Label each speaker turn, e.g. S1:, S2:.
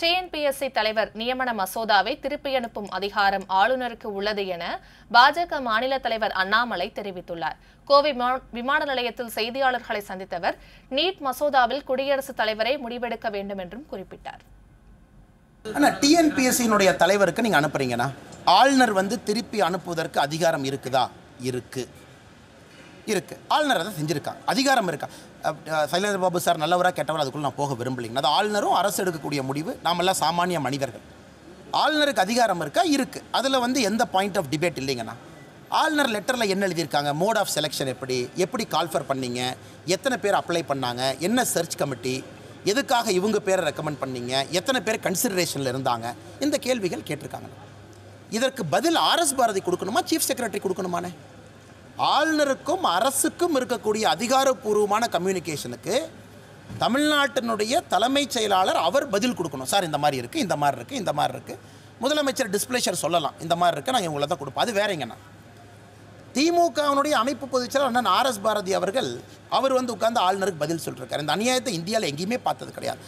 S1: TNPSC தலைவர் நியமன மசோதாவை திருப்பி அனுப்பும் அதிகாரம் ஆளுநருக்கு உள்ளது என பாஜக மாநில தலைவர் அண்ணாமலை தெரிவித்துள்ளார். கோவை விமான நிலையத்தில் செய்தியாளர்களை சந்தித்தவர் நீட் மசோதாவில் குடியரசுத் தலைவரை முடிவெடுக்க வேண்டும் என்றும் குறிப்பிட்டார்.
S2: ஆனால் டிஎன்பிஎஸ்சியினுடைய தலைவருக்கு நீங்கள் அனுப்புறீங்கன்னா ஆளுநர் வந்து திருப்பி அனுப்புவதற்கு அதிகாரம் இருக்குதா? இருக்கு. இருக்குது ஆளுநர் அதை செஞ்சுருக்காங்க. அதிகாரம் இருக்கா? சைலேந்திர பாபு சார் நல்லவராக கெட்டவர் அதுக்குள்ள நான் போக விரும்பலைங்க அது ஆளுநரும் அரசு எடுக்கக்கூடிய முடிவு. நாமெல்லாம் சாமானிய மனிதர்கள். ஆளுநருக்கு அதிகாரம் இருக்கா? இருக்குது அதில் வந்து எந்த பாயிண்ட் ஆஃப் டிபேட் இல்லைங்கண்ணா. ஆளுநர் லெட்டரில் என்ன எழுதியிருக்காங்க? மோட் ஆஃப் செலெக்ஷன் எப்படி? எப்படி கால்ஃபர் பண்ணீங்க? எத்தனை பேர் அப்ளை பண்ணாங்க? என்ன சர்ச் கமிட்டி எதுக்காக இவங்க பேரை ரெக்கமெண்ட் பண்ணீங்க? எத்தனை பேர் கன்சிடரேஷனில் இருந்தாங்க? இந்த கேள்விகள் கேட்டிருக்காங்க இதற்கு பதில் ஆர்எஸ் பாரதி கொடுக்கணுமா? சீஃப் செக்ரட்டரி கொடுக்கணுமானே ஆளுநருக்கும் அரசுக்கும் இருக்கக்கூடிய அதிகாரப்பூர்வமான கம்யூனிகேஷனுக்கு தமிழ்நாட்டினுடைய தலைமைச் செயலாளர் அவர் பதில் கொடுக்கணும். சார் இந்த மாதிரி இருக்குது இந்த மாதிரி இருக்குது இந்த மாதிரி இருக்குது முதலமைச்சர் டிஸ்பிளேஷர் சொல்லலாம். இந்த மாதிரி இருக்குது நாங்கள் இவங்களை தான் கொடுப்போம் அது வேறங்கண்ணா திமுகவினுடைய அமைப்பு பொதுச்செயலாளர் அண்ணன் ஆர்எஸ் பாரதி அவர்கள் அவர் வந்து உட்கார்ந்து ஆளுநருக்கு பதில் சொல்லிருக்காரு. இந்த அநியாயத்தை இந்தியாவில் எங்கேயுமே பார்த்தது கிடையாது.